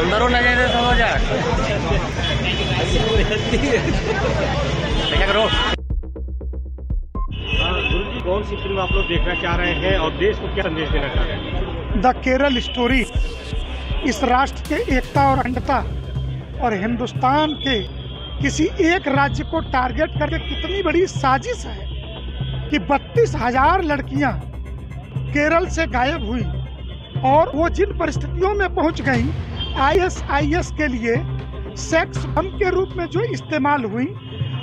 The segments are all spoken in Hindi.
अंदर नज़र समझ क्या करो? हाँ, कौन सी फ़िल्म आप लोग देखना चाह रहे हैं और देश को क्या संदेश देना चाह रहे हैं? The Kerala story. इस राष्ट्र के एकता और अखंडता और हिंदुस्तान के किसी एक राज्य को टारगेट करके कितनी बड़ी साजिश है कि बत्तीस हज़ार लड़कियाँ केरल से गायब हुई और वो जिन परिस्थितियों में पहुँच गई आईएसआईएस के लिए सेक्स बम के रूप में जो इस्तेमाल हुई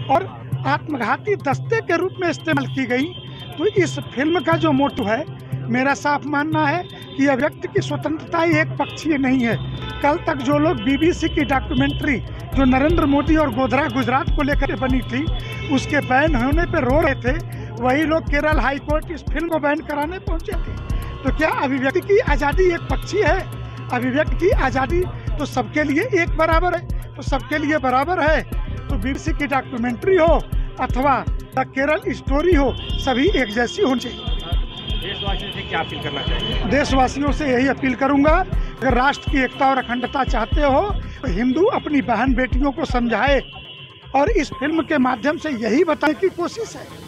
और आत्मघाती दस्ते के रूप में इस्तेमाल की गई तो इस फ़िल्म का जो मोटो है, मेरा साफ़ मानना है कि यह व्यक्ति की स्वतंत्रता ही एक पक्षीय नहीं है। कल तक जो लोग बीबीसी की डॉक्यूमेंट्री जो नरेंद्र मोदी और गोधरा गुजरात को लेकर बनी थी उसके बैन होने पर रो रहे थे वही लोग केरल हाई कोर्ट इस फ़िल्म को बैन कराने पहुँचे थे। तो क्या अभिव्यक्ति की आज़ादी एक पक्षी है? अभिव्यक्ति की आज़ादी तो सबके लिए एक बराबर है तो सबके लिए बराबर है। तो बीबीसी की डॉक्यूमेंट्री हो अथवा द केरल स्टोरी हो सभी एक जैसी होनी चाहिए। देशवासियों से क्या अपील करना चाहिए? देशवासियों से यही अपील करूँगा अगर राष्ट्र की एकता और अखंडता चाहते हो तो हिंदू अपनी बहन बेटियों को समझाए और इस फ़िल्म के माध्यम से यही बताने की कोशिश है।